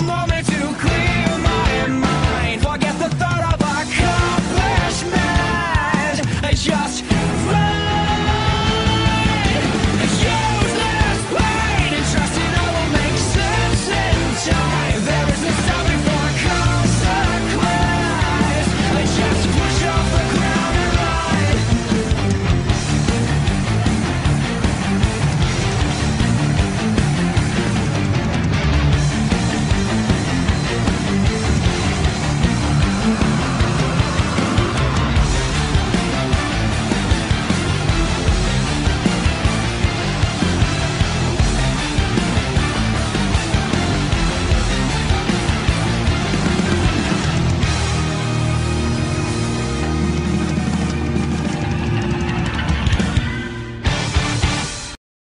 I'm